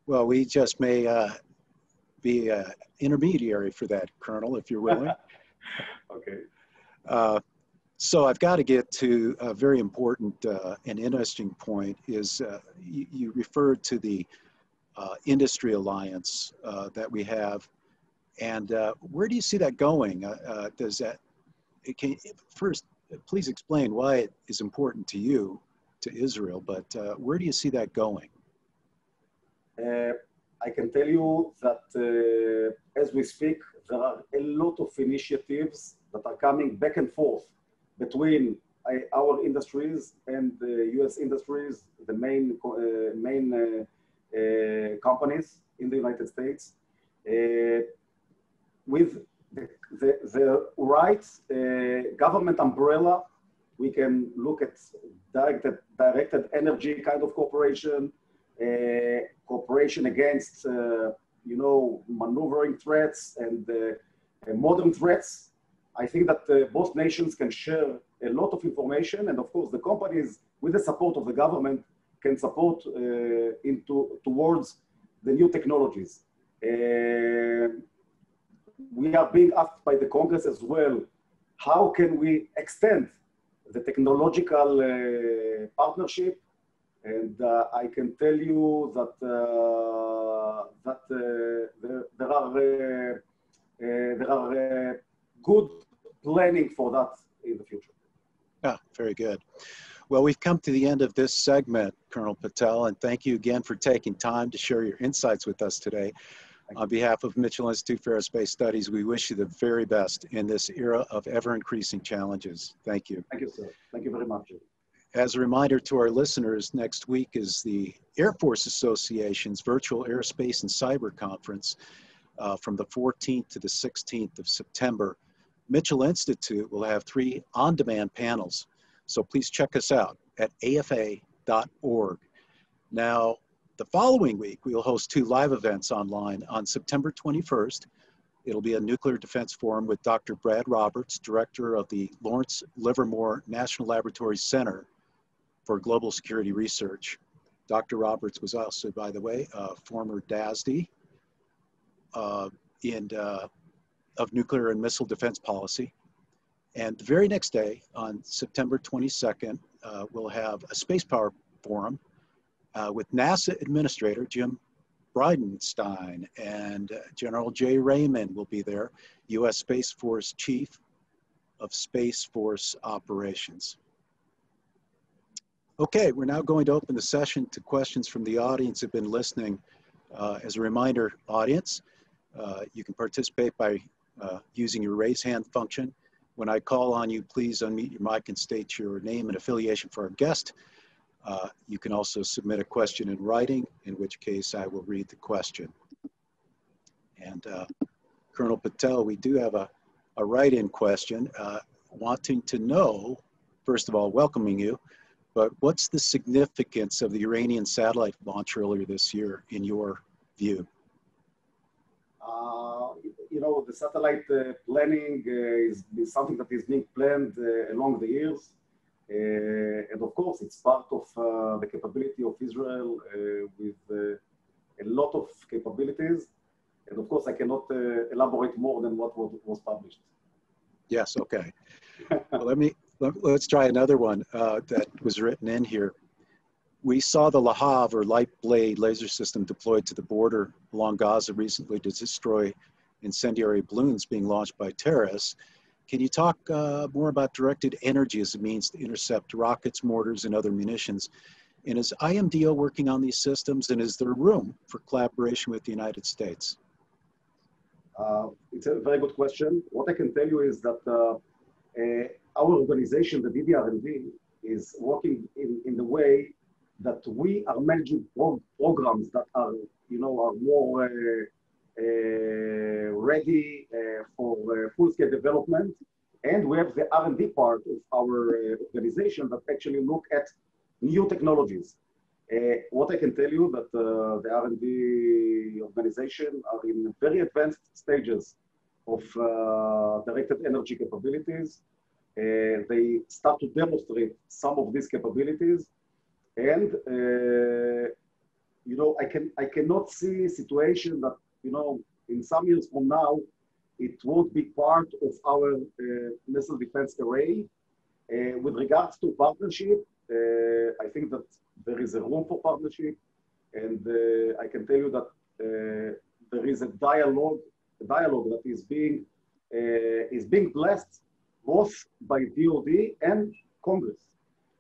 Speaker 1: Well, we just may uh, be an intermediary for that, Colonel, if you're willing. [LAUGHS]
Speaker 2: okay.
Speaker 1: Uh, so I've got to get to a very important uh, and interesting point is uh, you, you, referred to the uh, industry alliance uh, that we have. And uh, where do you see that going? Uh, does that, can, first, please explain why it is important to you, to Israel, but where do you see that going?
Speaker 2: I can tell you that as we speak, there are a lot of initiatives that are coming back and forth between uh, our industries and the U.S. industries, the main uh, main uh, companies in the United States, with the, the, the right government umbrella we can look at directed, directed energy kind of cooperation, uh, cooperation against, uh, you know, maneuvering threats and uh, modern threats I think that uh, both nations can share a lot of information, and of course, the companies, with the support of the government, can support uh, into towards the new technologies. Uh, we are being asked by the Congress as well, how can we extend the technological uh, partnership? And uh, I can tell you that uh, that there, there are there are good planning for that in the future.
Speaker 1: Yeah, very good. Well, we've come to the end of this segment, Colonel Patel, and thank you again for taking time to share your insights with us today. On behalf of Mitchell Institute for Aerospace Studies, we wish you the very best in this era of ever increasing challenges. Thank you.
Speaker 2: Thank you, sir. Thank you very much.
Speaker 1: As a reminder to our listeners, next week is the Air Force Association's Virtual Aerospace and Cyber Conference uh, from the 14th to the 16th of September. Mitchell Institute will have three on-demand panels. So please check us out at afa.org. Now, the following week, we will host two live events online. On September 21st, it'll be a nuclear defense forum with Dr. Brad Roberts, director of the Lawrence Livermore National Laboratory Center for Global Security Research. Dr. Roberts was also, by the way, a former DASD uh, in uh, of nuclear and missile defense policy. And the very next day, on September 22nd, uh, we'll have a space power forum uh, with NASA Administrator Jim Bridenstine and uh, General Jay Raymond will be there, U.S. Space Force Chief of Space Force Operations. Okay, we're now going to open the session to questions from the audience who've been listening. Uh, as a reminder, audience, uh, you can participate by uh, using your raise hand function. When I call on you, please unmute your mic and state your name and affiliation for our guest. Uh, you can also submit a question in writing, in which case I will read the question. And uh, Colonel Patel, we do have a, a write-in question uh, wanting to know, first of all, welcoming you, but what's the significance of the Iranian satellite launch earlier this year in your view?
Speaker 2: Uh, you know, the satellite uh, planning uh, is, something that is being planned along the years. Uh, and of course, it's part of uh, the capability of Israel with a lot of capabilities. And of course, I cannot elaborate more than what was, was published.
Speaker 1: Yes, okay. well, let me, let, us try another one that was written in here we saw the Lahav or light blade laser system deployed to the border along Gaza recently to destroy incendiary balloons being launched by terrorists. Can you talk uh, more about directed energy as a means to intercept rockets, mortars, and other munitions? And is IMDO working on these systems, and is there room for collaboration with the United States?
Speaker 2: Uh, it's a very good question. What I can tell you is that uh, uh our organization, the DDR&D, is working in, in the way that we are managing pro programs that are, you know, are more uh, ready uh, for uh, full-scale development. And we have the R&D part of our uh, organization that actually look at new technologies. Uh, what I can tell you that the R&D organization are in very advanced stages of directed energy capabilities. they start to demonstrate some of these capabilities and uh, you know, I can I cannot see a situation that you know in some years from now it won't be part of our uh, missile defense array. Uh, with regards to partnership, uh, I think that there is a room for partnership, and uh, I can tell you that uh, there is a dialogue, a dialogue that is being is being blessed both by DoD and Congress.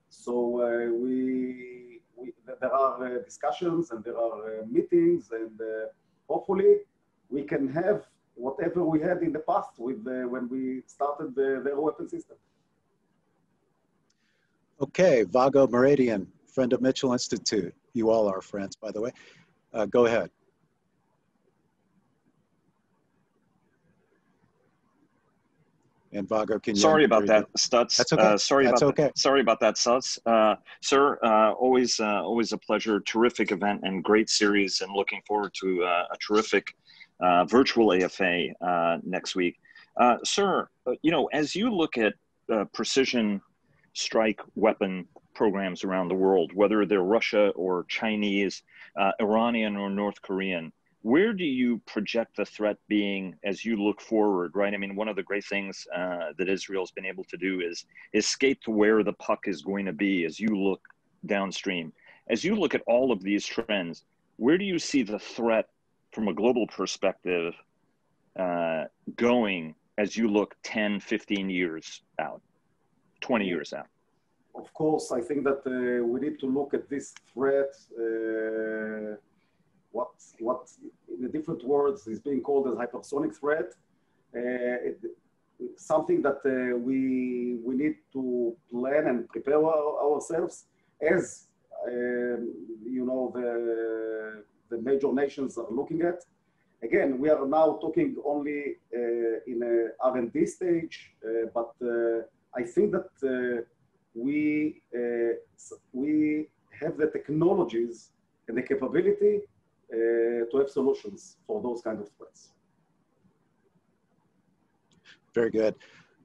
Speaker 2: So uh, we, we, there are uh, discussions and there are uh, meetings and hopefully we can have whatever we had in the past with when we started the, the weapon system.
Speaker 1: Okay, Vago Muradian, friend of Mitchell Institute. You all are friends, by the way. Uh, go ahead. And Vago, can you?
Speaker 6: Sorry about that, Stutz.
Speaker 1: That's okay.
Speaker 6: Uh, sorry
Speaker 1: That's
Speaker 6: about
Speaker 1: okay.
Speaker 6: That. Sorry about that, Stutz. Uh, sir, uh, always, uh, always a pleasure. Terrific event and great series, and looking forward to uh, a terrific uh, virtual AFA next week. sir, you know, as you look at precision strike weapon programs around the world, whether they're Russia or Chinese, Iranian or North Korean, where do you project the threat being as you look forward right? I mean one of the great things uh, that israel's been able to do is skate to where the puck is going to be as you look downstream. As you look at all of these trends where do you see the threat from a global perspective uh, going as you look 10 15 years out 20 years out?
Speaker 2: Of course i think that uh, we need to look at this threat uh, what, what in the different words is being called as hypersonic threat. Uh, it, something that uh, we, we need to plan and prepare our, ourselves as, um, you know, the, the major nations are looking at. Again, we are now talking only uh, in a R&D stage, uh, but uh, I think that uh, we, we have the technologies and the capability to have solutions for those kind of threats.
Speaker 1: Very good.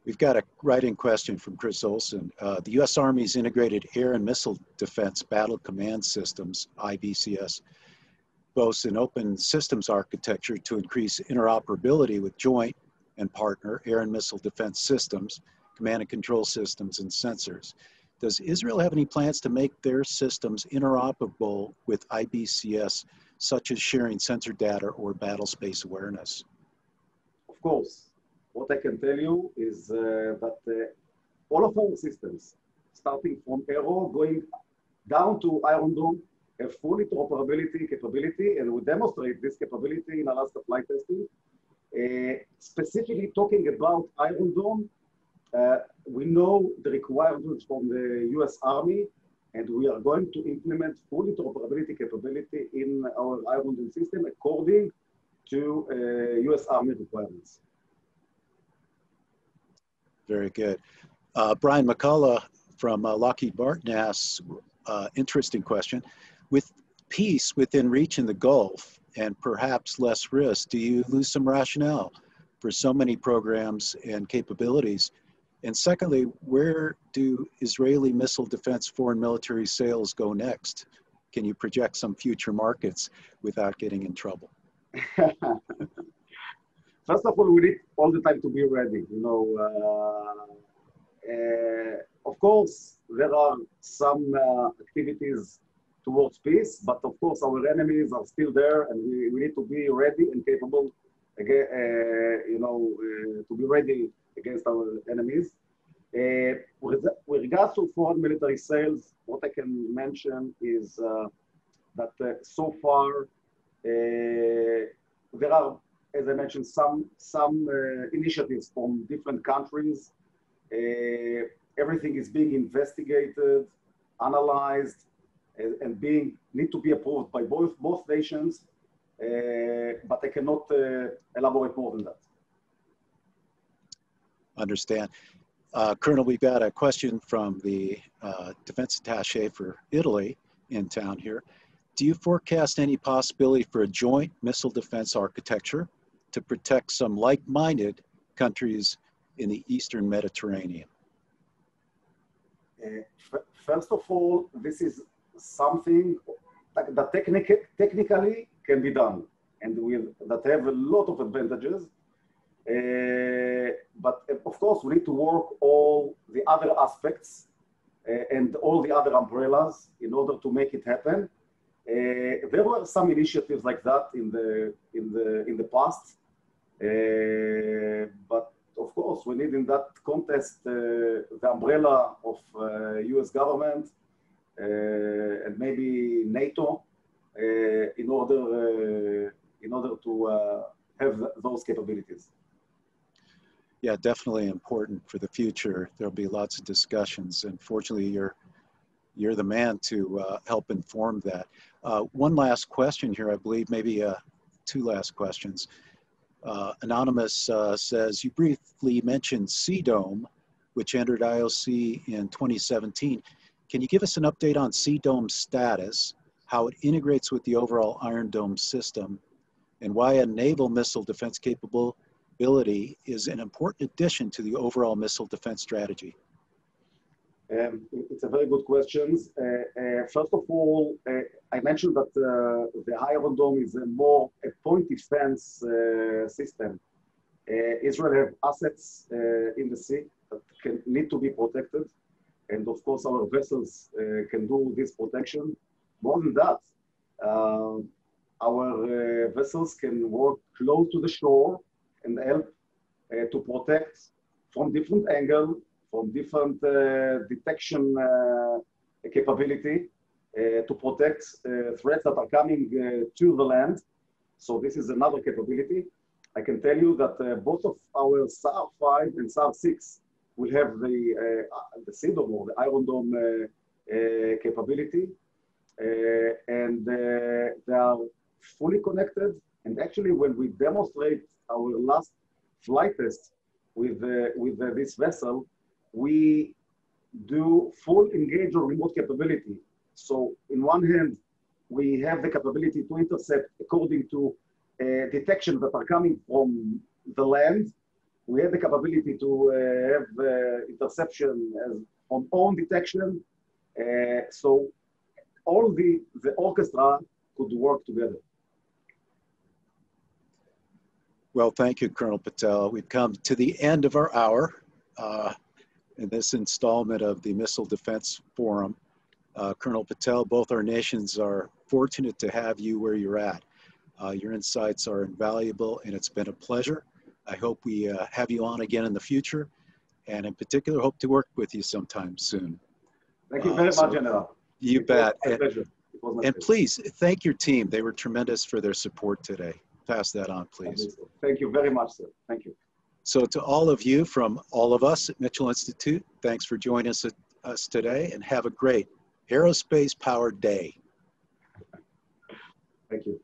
Speaker 1: We've got a writing question from Chris Olson. Uh, the U.S. Army's Integrated Air and Missile Defense Battle Command Systems, IBCS, boasts an open systems architecture to increase interoperability with joint and partner air and missile defense systems, command and control systems, and sensors. Does Israel have any plans to make their systems interoperable with IBCS such as sharing sensor data or battle space awareness?
Speaker 2: Of course. What I can tell you is uh, that uh, all of our systems, starting from Arrow, going down to Iron Dome, have full interoperability capability, and we demonstrate this capability in Alaska flight testing. Uh, specifically talking about Iron Dome, uh, we know the requirements from the US Army and we are going to implement full interoperability capability in our Iron Dome system according to uh, US Army requirements.
Speaker 1: Very good. Uh, Brian McCullough from uh, Lockheed Martin asks, uh, interesting question. With peace within reach in the Gulf and perhaps less risk, do you lose some rationale for so many programs and capabilities? And secondly, where do Israeli missile defense foreign military sales go next? Can you project some future markets without getting in trouble? [LAUGHS]
Speaker 2: First of all, we need all the time to be ready. You know, uh, uh, of course, there are some uh, activities towards peace, but of course, our enemies are still there, and we, we need to be ready and capable, again, uh, you know, uh, to be ready against our enemies. Uh, with, with, regards to foreign military sales, what I can mention is uh, that uh, so far there are, as I mentioned, some some initiatives from different countries. Everything is being investigated, analyzed, and, and, being need to be approved by both both nations. But I cannot elaborate more than that.
Speaker 1: Understand. Uh, Colonel, we've got a question from the uh, defense attache for Italy in town here. Do you forecast any possibility for a joint missile defense architecture to protect some like-minded countries in the Eastern Mediterranean?
Speaker 2: Uh, first of all, this is something that technic technically can be done and will, that have a lot of advantages uh, but uh, of course, we need to work all the other aspects uh, and all the other umbrellas in order to make it happen. Uh, there were some initiatives like that in the in the in the past, uh, but of course, we need in that context uh, the umbrella of U.S. government and maybe NATO in order in order to have those capabilities
Speaker 1: yeah, definitely important for the future. There'll be lots of discussions, and fortunately, you're you're the man to uh, help inform that. Uh, one last question here, I believe, maybe uh, two last questions. Uh, Anonymous uh, says, you briefly mentioned C-Dome, which entered IOC in 2017. Can you give us an update on C-Dome's status, how it integrates with the overall Iron Dome system, and why a naval missile defense capability is an important addition to the overall missile defense strategy?
Speaker 2: Um, it's a very good question. Uh, uh, first of all, uh, I mentioned that uh, the Iron Dome is a more a point defense uh, system. Uh, Israel have assets in the sea that can, need to be protected. And of course, our vessels can do this protection. More than that, uh, our uh, vessels can work close to the shore and help uh, to protect from different angle, from different uh, detection uh, capability uh, to protect threats that are coming to the land. So this is another capability. I can tell you that both of our Sa'ar 5 and Sa'ar 6 will have the, the C-Dome or the Iron Dome capability. And they are fully connected. And actually, when we demonstrate our last flight test with, uh, with uh, this vessel, we do full engage or remote capability. So in one hand, we have the capability to intercept according to uh, that are coming from the land. We have the capability to uh, have uh, interception as on own detection. Uh, so all the, the orchestra could work together.
Speaker 1: Well, thank you, Colonel Patel. We've come to the end of our hour uh, in this installment of the Missile Defense Forum. Uh, Colonel Patel, both our nations are fortunate to have you where you're at. Uh, your insights are invaluable and it's been a pleasure. I hope we uh, have you on again in the future and in particular hope to work with you sometime soon.
Speaker 2: Thank you very so much, General.
Speaker 1: You it bet. And, and please thank your team. They were tremendous for their support today pass that on, please.
Speaker 2: Thank you very much, sir. Thank you.
Speaker 1: So to all of you from all of us at Mitchell Institute, thanks for joining us, us today and have a great aerospace powered day.
Speaker 2: Thank you.